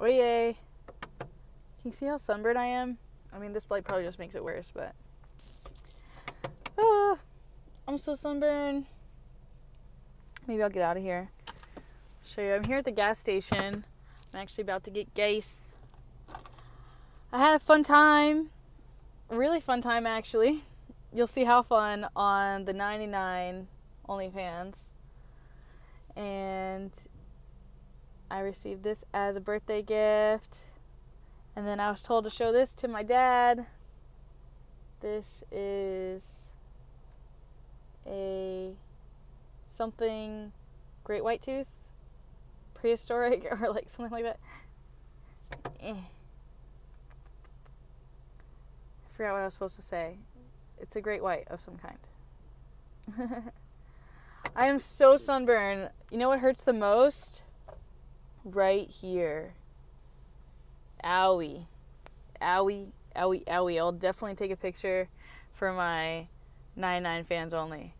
Oye. Can you see how sunburned I am? I mean, this light probably just makes it worse, but. Ah, I'm so sunburned. Maybe I'll get out of here. Show you. I'm here at the gas station. I'm actually about to get gas. I had a fun time. Really fun time, actually. You'll see how fun on the 99 OnlyFans. And I received this as a birthday gift. And then I was told to show this to my dad. This is a something great white tooth, prehistoric, or like something like that. Eh. I forgot what I was supposed to say. It's a great white of some kind. I am so sunburned. You know what hurts the most? Right here. Owie. Owie, owie, owie. I'll definitely take a picture for my 99 fans only.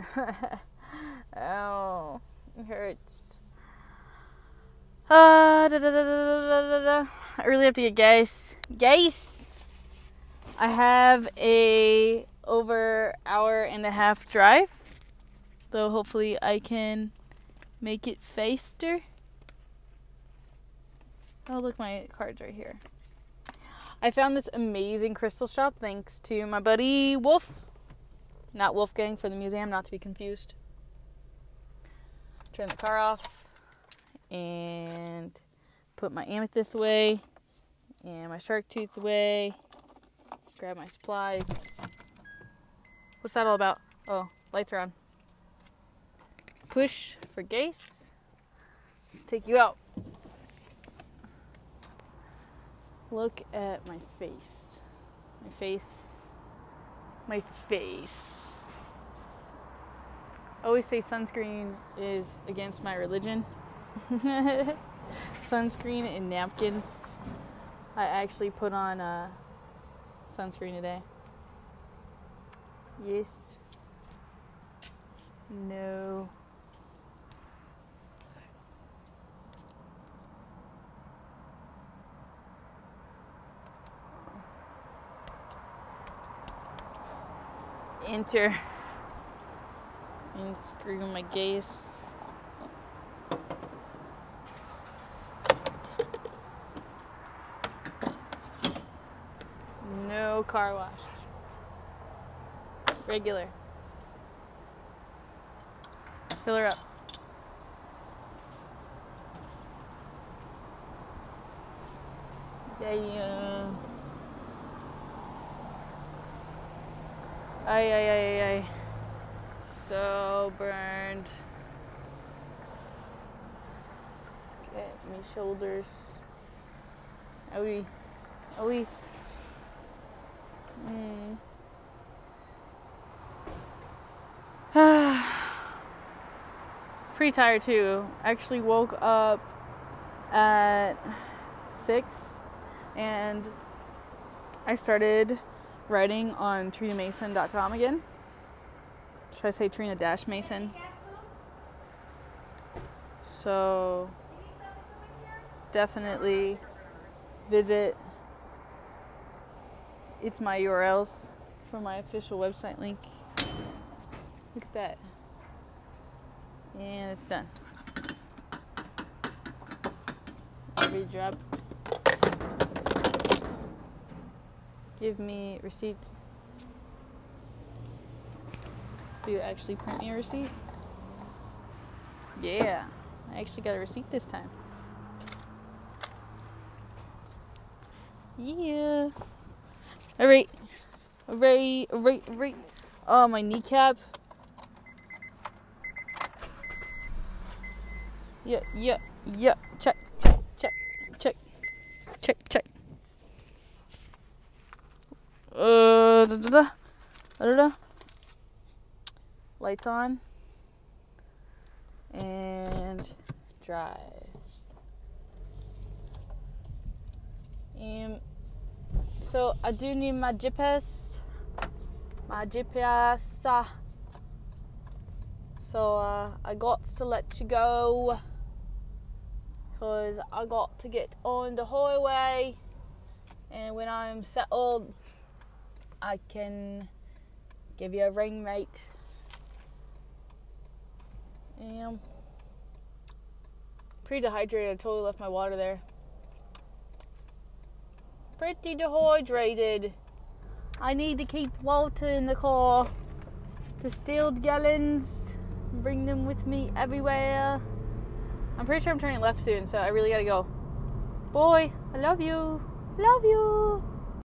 oh, it hurts. Uh, da, da, da, I really have to get gas. Gas! I have a over hour and a half drive. Though hopefully I can make it faster. Oh, look, my card's right here. I found this amazing crystal shop thanks to my buddy Wolf. Not Wolfgang for the museum, not to be confused. Turn the car off and put my amethyst away and my shark tooth away. Grab my supplies. What's that all about? Oh, lights are on. Push for Gase. Take you out. Look at my face. My face. My face. I always say sunscreen is against my religion. sunscreen and napkins. I actually put on uh, sunscreen today. Yes. No. Enter. And screw my gaze. No car wash. Regular. Fill her up. Yeah. Ay, ay, ay, ay. So burned. Get me shoulders. Owie. Owie. Mm. Pretty tired too. Actually woke up at six and I started writing on trinamason.com again. Should I say Trina Dash Mason? So definitely visit. It's my URLs for my official website link. Look at that. And it's done. Redrop. Give me receipt. Do you actually print me a receipt? Yeah, I actually got a receipt this time. Yeah. Alright. Alright, alright, alright. Oh, my kneecap. Yeah, yeah, yeah. Check, check, check, check, check, check. Uh, da, da, da, da, da. Lights on. And drive. Um, so I do need my GPS. My GPS. Uh, so uh, I got to let you go. because I got to get on the highway and when I'm settled I can give you a ring mate. And pretty dehydrated. I totally left my water there. Pretty dehydrated. I need to keep water in the car. Distilled gallons. Bring them with me everywhere. I'm pretty sure I'm turning left soon, so I really gotta go. Boy, I love you. Love you.